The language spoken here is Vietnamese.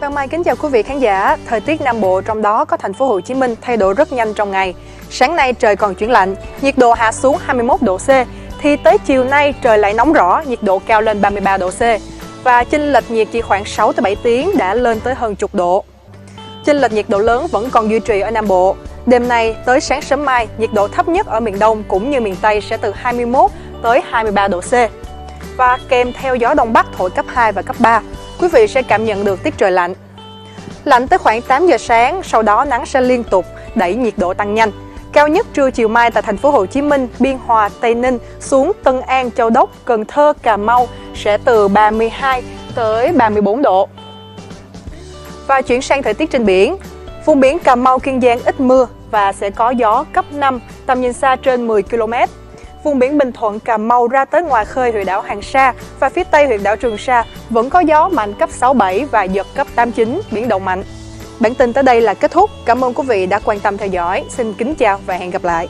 Mai kính chào quý vị khán giả. Thời tiết Nam Bộ trong đó có thành phố Hồ Chí Minh thay đổi rất nhanh trong ngày. Sáng nay trời còn chuyển lạnh, nhiệt độ hạ xuống 21 độ C, thì tới chiều nay trời lại nóng rõ, nhiệt độ cao lên 33 độ C. Và chênh lệch nhiệt chỉ khoảng 6 tới 7 tiếng đã lên tới hơn chục độ. Chênh lệch nhiệt độ lớn vẫn còn duy trì ở Nam Bộ. Đêm nay tới sáng sớm mai, nhiệt độ thấp nhất ở miền Đông cũng như miền Tây sẽ từ 21 tới 23 độ C. Và kèm theo gió đông bắc thổi cấp 2 và cấp 3, quý vị sẽ cảm nhận được tiết trời lạnh. Lạnh tới khoảng 8 giờ sáng, sau đó nắng sẽ liên tục đẩy nhiệt độ tăng nhanh. Cao nhất trưa chiều mai tại thành phố Hồ Chí Minh, Biên Hòa, Tây Ninh xuống Tân An, Châu Đốc, Cần Thơ, Cà Mau sẽ từ 32 tới 34 độ. Và chuyển sang thời tiết trên biển. Vùng biển Cà Mau, Kiên Giang ít mưa và sẽ có gió cấp 5, tầm nhìn xa trên 10 km. Vùng biển Bình Thuận, Cà Mau ra tới ngoài khơi huyện đảo Hoàng Sa và phía tây huyện đảo Trường Sa vẫn có gió mạnh cấp 6-7 và giật cấp 8-9, biển động mạnh. Bản tin tới đây là kết thúc. Cảm ơn quý vị đã quan tâm theo dõi. Xin kính chào và hẹn gặp lại.